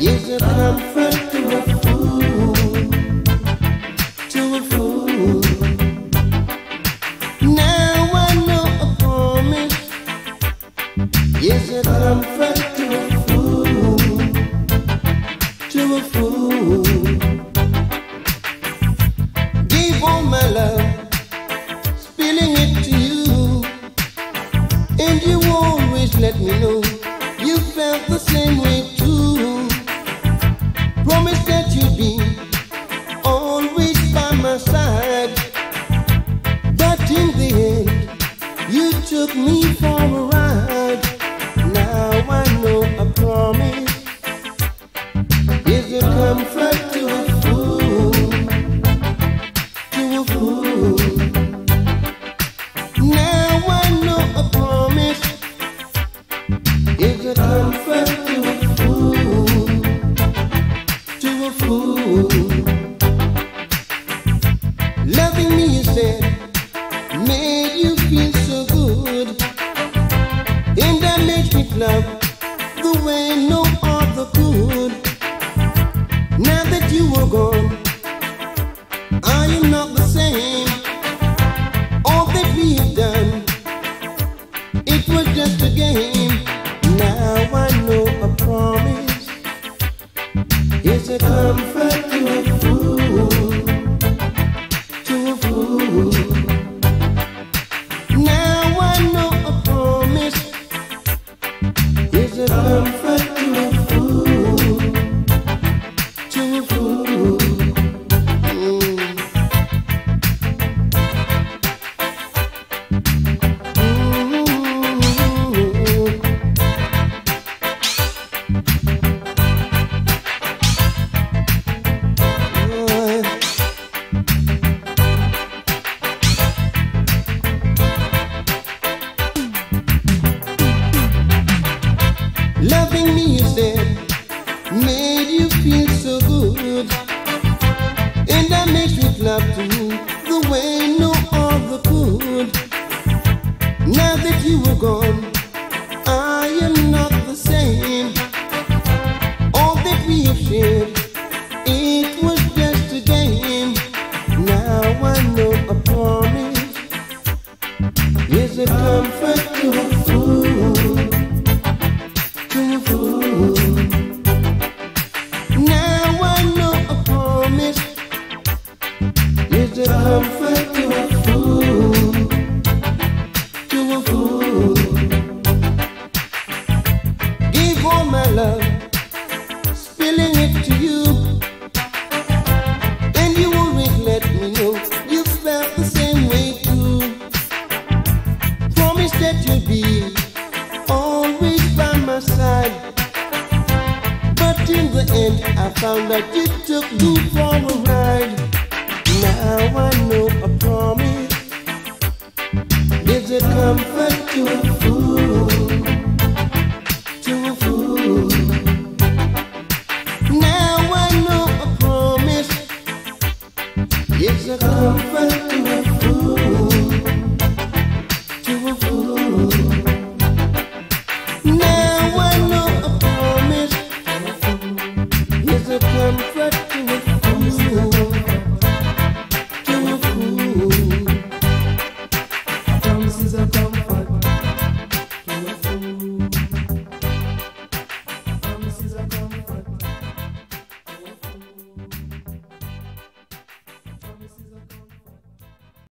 Is a comfort to a fool, to a fool. Now I know promise is a comfort to a fool, to a fool. All my love, spilling it to you, and you always let me know you felt the Loving me, you said, is a comfort to a fool. To a fool. Now I know a promise is a comfort to a fool. To a fool. Loving said, made you feel so good. And that you'll be always by my side. But in the end, I found that you took me for a ride. Now I know a promise is a comfort to a fool. To a fool. Now I know a promise is a comfort